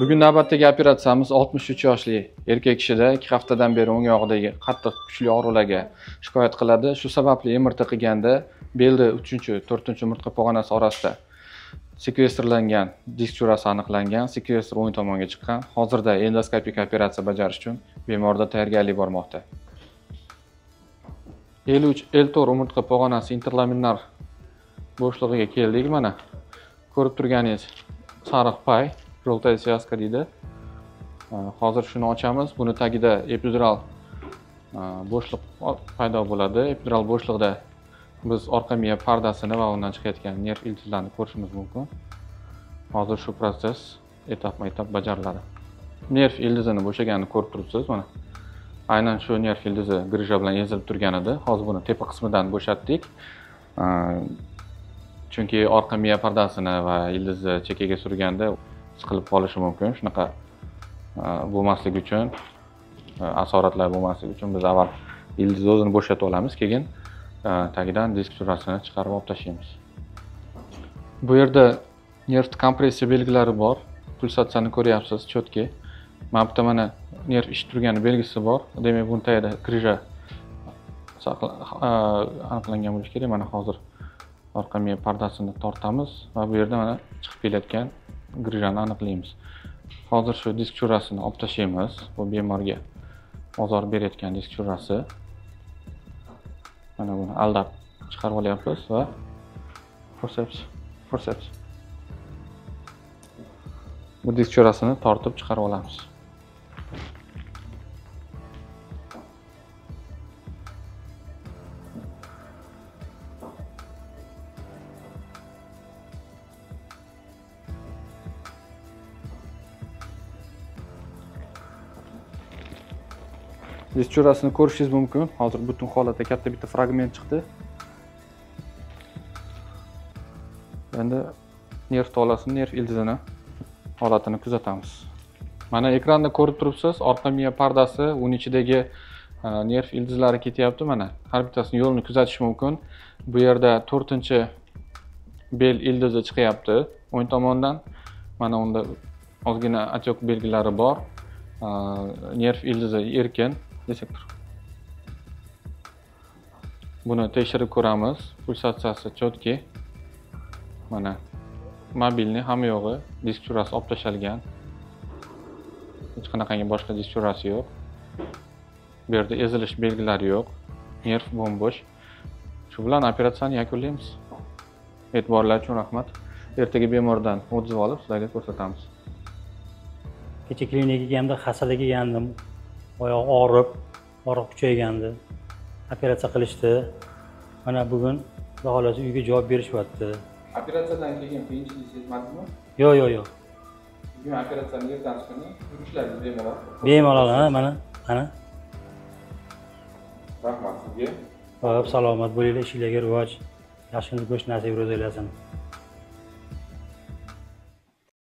Bugun navbatdagi operatsiyamiz 63 yoshli erkak kishida 2 haftadan beri o'ng oyog'idagi qattiq kuchli og'riqlarga shikoyat qiladi. Shu sababli MRT qilganda belda 3-4 umurtqa pog'onasi orasida sekvestrlangan disk churasi aniqlangan, sekvestr o'ng tomonga chiqqan. Hozirda endoskopik operatsiya bajarish uchun bemorda tayyorgarlik bormoqda. 53 L4 umurtqa pog'onasi interlaminar bo'shlig'iga keldik mana. Ko'rib turganingiz sariq pay желтая связка deydi hozir shuni ochamiz. Buni tagida epidural e, bo'shliq paydo bo'ladi. Epidural bo'shliqda biz orqa miya pardasini va undan chiqayotgan nerv ildizlarini ko'rishimiz mumkin. Hozir shu protsess etapma etap bajariladi. Nerv ildizini bo'shaganini ko'rib turibsiz mana. Aynan shu nerv ildizi grija bilan ezilib turgan edi. Hozir buni tepa qismidan bo'shatdik. E, chunki orqa miya pardasini va ildizni chekkaga surganda siqilib qolishi mumkin. Shunaqa e, bo'lmasligi uchun e, asoratlar bo'lmasligi uchun biz avval ildizni o'zini bo'shatib olamiz keyin e, tagidan disk surasini chiqarib olib tashlaymiz. Bu yerda nerv kompressiya belgilari bor. Pulsatsiyani ko'ryapsiz четкий mana bu mana nerv ichib turgani belgisi bor. Demak buni tagida grija aniqlangan bo'lishi kerak. Mana hozir orqa miya pardasini tortamiz va bu yerda mana chiqib kelayotgan grijani aniqlaymiz hozir shu disk churrasini olib tashlaymiz bu bemorga ozor berayotgan disk churrasi mana buni aldab chiqarib olyapmiz va forseps forseps bu disk churrasini tortib chiqarib olamiz. Churasini ko'rishingiz mumkin. Hozir butun holatda katta bitta fragment chiqdi. Endi nerv tolasini nerv ildizini holatini kuzatamiz. Mana ekranda ko'rib turibsiz orqa miya pardasi uni ichidagi e, nerv ildizlari ketyapti mana. Har bittasini yo'lini kuzatish mumkin. Bu yerda to'rtinchi bel ildizi chiqyapti o'ng tomondan. Mana unda ozgina отек belgilari bor. E, nerv ildizi erkin. Desektor buni tekshirib ko'ramiz pulsatsiyasi четкий mana mobilni hamma yo'g'i disk churasi olib tashalgan. Hech qanaqangi boshqa disk churasi yo'q. Bu yerda ezilish belgilari yo'q. Nerv bo'mbo'sh. Shu bilan operatsiyani yakunlaymiz. E'tiborlar uchun rahmat. Ertaga bemordan otziv olib sizlarga ko'rsatamiz. Kecha klinikaga kelganimda hasada kelgandim oyoq og'rib og'riq kuchaygandi. Operatsiya qilishdi. Mana bugun xudo xohlasa uyga javob berishyapti. Operatsiyadan keyin qiyinchilik sezmadingizmi yo'q yo'q yo'q. Bugun operatsiyani ertasi kuni yurishlaringiz bemalol. Bemalol mana mana rahmat sizga. Ho'p salomat bo'linglar ishinglarga rivoj. Yaxshi kuniga ko'rish nasib ro'za aylasin